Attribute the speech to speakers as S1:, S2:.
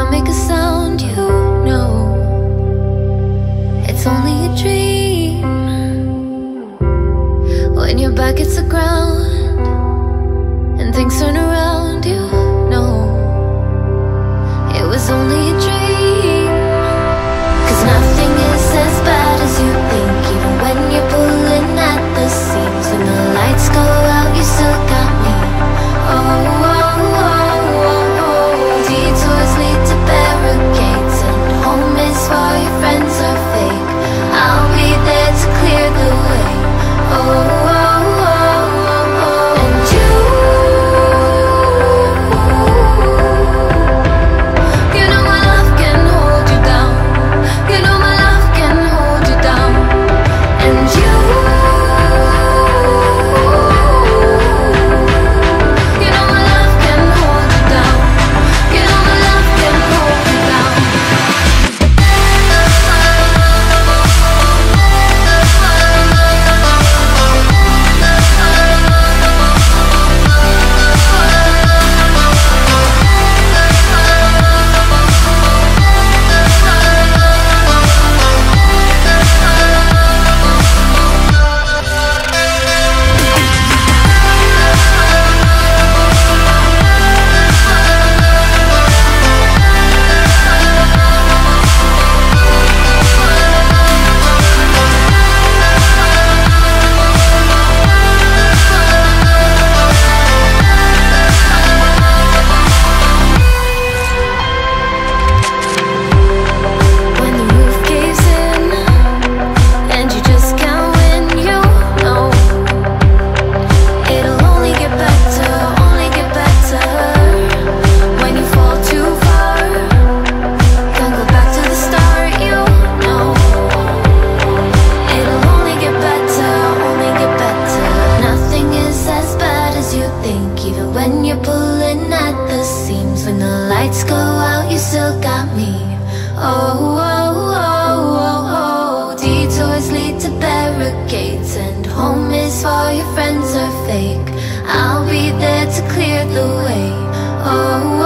S1: I make a sound, you know. It's only a dream. When your back hits the ground And things turn around, you the lights go out, you still got me. Oh, oh, oh, oh, oh. Detours lead to barricades, and home is for your friends are fake. I'll be there to clear the way. Oh.